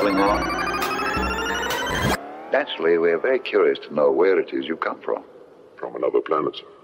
traveling? Naturally, we're very curious to know where it is you come from. From another planet, sir.